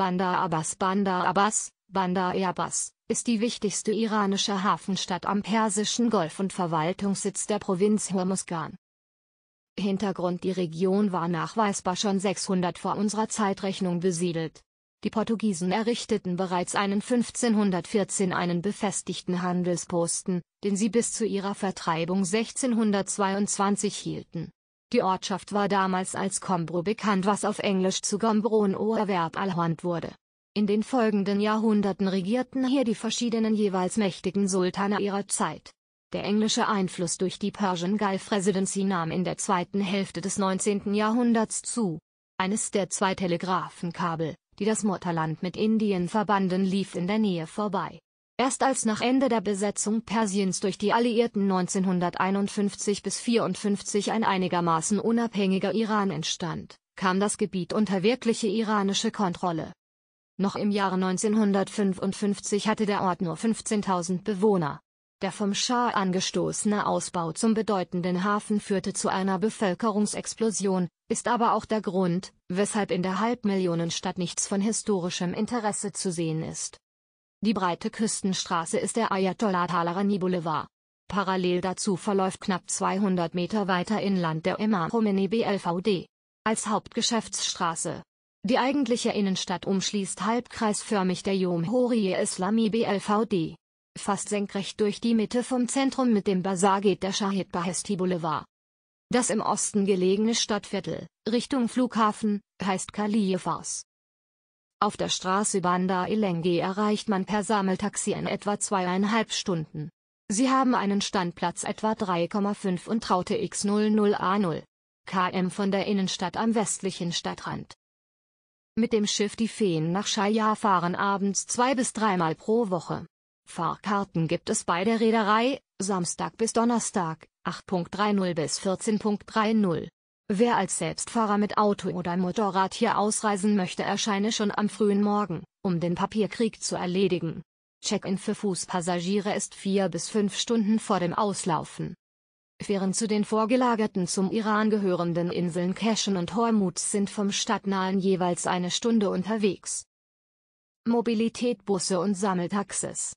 Bandar Abbas Bandar Abbas, Bandar Abbas, ist die wichtigste iranische Hafenstadt am Persischen Golf und Verwaltungssitz der Provinz Hormuzgan. Hintergrund Die Region war nachweisbar schon 600 vor unserer Zeitrechnung besiedelt. Die Portugiesen errichteten bereits einen 1514 einen befestigten Handelsposten, den sie bis zu ihrer Vertreibung 1622 hielten. Die Ortschaft war damals als Combro bekannt was auf Englisch zu Gombron Oerwerb Alhand wurde. In den folgenden Jahrhunderten regierten hier die verschiedenen jeweils mächtigen Sultane ihrer Zeit. Der englische Einfluss durch die Persian Gulf Residency nahm in der zweiten Hälfte des 19. Jahrhunderts zu. Eines der zwei Telegrafenkabel, die das Mutterland mit Indien verbanden lief in der Nähe vorbei. Erst als nach Ende der Besetzung Persiens durch die Alliierten 1951 bis 54 ein einigermaßen unabhängiger Iran entstand, kam das Gebiet unter wirkliche iranische Kontrolle. Noch im Jahre 1955 hatte der Ort nur 15.000 Bewohner. Der vom Schah angestoßene Ausbau zum bedeutenden Hafen führte zu einer Bevölkerungsexplosion, ist aber auch der Grund, weshalb in der Halbmillionenstadt nichts von historischem Interesse zu sehen ist. Die breite Küstenstraße ist der Ayatollah Talarani Boulevard. Parallel dazu verläuft knapp 200 Meter weiter inland der Imam Khomeini BLVD. Als Hauptgeschäftsstraße. Die eigentliche Innenstadt umschließt halbkreisförmig der Jomhuri Islami BLVD fast senkrecht durch die Mitte vom Zentrum mit dem Bazar geht der Shahid Bahesti Boulevard. Das im Osten gelegene Stadtviertel, Richtung Flughafen, heißt Kaliyefars. Auf der Straße Bandar Elengi erreicht man per Sammeltaxi in etwa zweieinhalb Stunden. Sie haben einen Standplatz etwa 3,5 und Traute X00A0 km von der Innenstadt am westlichen Stadtrand. Mit dem Schiff die Feen nach Shaya fahren abends zwei bis dreimal pro Woche. Fahrkarten gibt es bei der Reederei, Samstag bis Donnerstag, 8.30 bis 14.30. Wer als Selbstfahrer mit Auto oder Motorrad hier ausreisen möchte erscheine schon am frühen Morgen, um den Papierkrieg zu erledigen. Check-in für Fußpassagiere ist vier bis fünf Stunden vor dem Auslaufen. Fähren zu den vorgelagerten zum Iran gehörenden Inseln Cashen und Hormuz sind vom stadtnahen jeweils eine Stunde unterwegs. Mobilität Busse und Sammeltaxis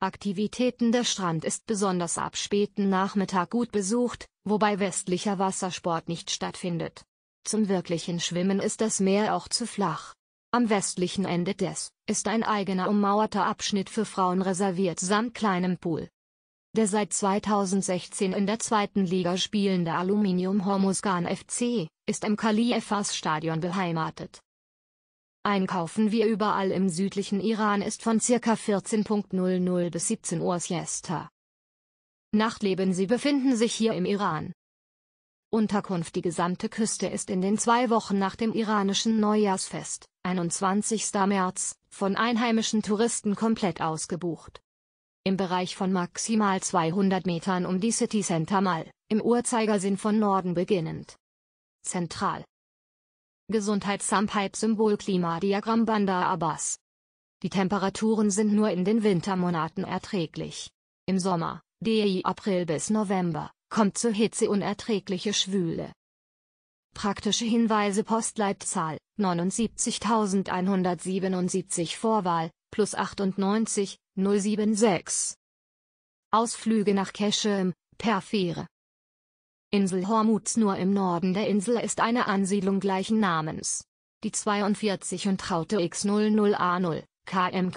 Aktivitäten Der Strand ist besonders ab späten Nachmittag gut besucht, wobei westlicher Wassersport nicht stattfindet. Zum wirklichen Schwimmen ist das Meer auch zu flach. Am westlichen Ende des ist ein eigener ummauerter Abschnitt für Frauen reserviert samt kleinem Pool. Der seit 2016 in der zweiten Liga spielende Aluminium Hormuzgan FC ist im Khalifas Stadion beheimatet. Einkaufen wie überall im südlichen Iran ist von ca. 14.00 bis 17 Uhr Siesta. Nachtleben Sie befinden sich hier im Iran. Unterkunft Die gesamte Küste ist in den zwei Wochen nach dem iranischen Neujahrsfest, 21. März, von einheimischen Touristen komplett ausgebucht. Im Bereich von maximal 200 Metern um die City Center Mall, im Uhrzeigersinn von Norden beginnend. Zentral, Gesundheitssampipe-Symbol Klimadiagramm Bandar Abbas. Die Temperaturen sind nur in den Wintermonaten erträglich. Im Sommer, DI April bis November, kommt zur Hitze unerträgliche Schwüle. Praktische Hinweise Postleitzahl 79177 Vorwahl plus 98 076 Ausflüge nach Keschem per Fähre Insel Hormuz Nur im Norden der Insel ist eine Ansiedlung gleichen Namens. Die 42 und Traute X00A0, km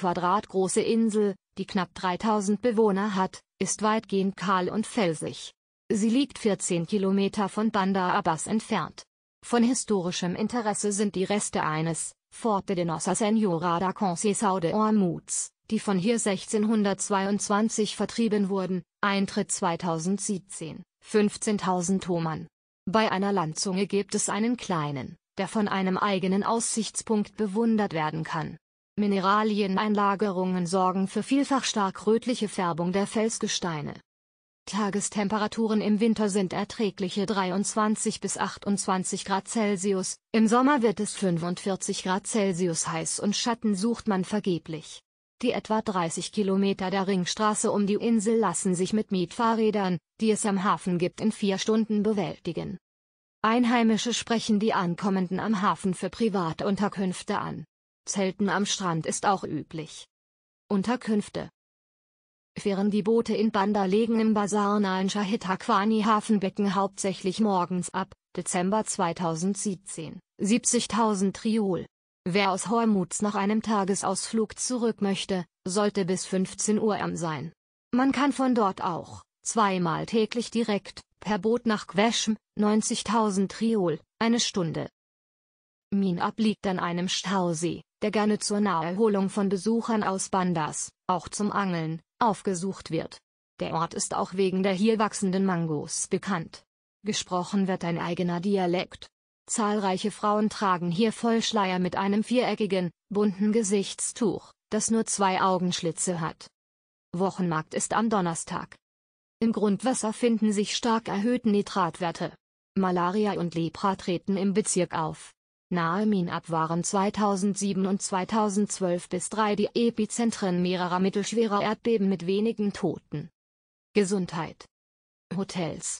große Insel, die knapp 3000 Bewohner hat, ist weitgehend kahl und felsig. Sie liegt 14 Kilometer von Bandar Abbas entfernt. Von historischem Interesse sind die Reste eines Forte de Nossa Senhora da Conceição de Hormuz, die von hier 1622 vertrieben wurden, Eintritt 2017. 15.000 Thomann. Bei einer Landzunge gibt es einen kleinen, der von einem eigenen Aussichtspunkt bewundert werden kann. Mineralieneinlagerungen sorgen für vielfach stark rötliche Färbung der Felsgesteine. Tagestemperaturen im Winter sind erträgliche 23 bis 28 Grad Celsius, im Sommer wird es 45 Grad Celsius heiß und Schatten sucht man vergeblich. Die etwa 30 Kilometer der Ringstraße um die Insel lassen sich mit Mietfahrrädern, die es am Hafen gibt in vier Stunden bewältigen. Einheimische sprechen die Ankommenden am Hafen für Privatunterkünfte an. Zelten am Strand ist auch üblich. Unterkünfte Fähren die Boote in Banda legen im basarnahen Shahid Haqqani Hafenbecken hauptsächlich morgens ab, Dezember 2017, 70.000 Triol. Wer aus Hormuz nach einem Tagesausflug zurück möchte, sollte bis 15 Uhr am sein. Man kann von dort auch, zweimal täglich direkt, per Boot nach Queshm, 90.000 Triol, eine Stunde. Minab liegt an einem Stausee, der gerne zur Naherholung von Besuchern aus Bandas, auch zum Angeln, aufgesucht wird. Der Ort ist auch wegen der hier wachsenden Mangos bekannt. Gesprochen wird ein eigener Dialekt. Zahlreiche Frauen tragen hier Vollschleier mit einem viereckigen, bunten Gesichtstuch, das nur zwei Augenschlitze hat. Wochenmarkt ist am Donnerstag. Im Grundwasser finden sich stark erhöhte Nitratwerte. Malaria und Lepra treten im Bezirk auf. Nahe Minab waren 2007 und 2012 bis 3 die Epizentren mehrerer mittelschwerer Erdbeben mit wenigen Toten. Gesundheit Hotels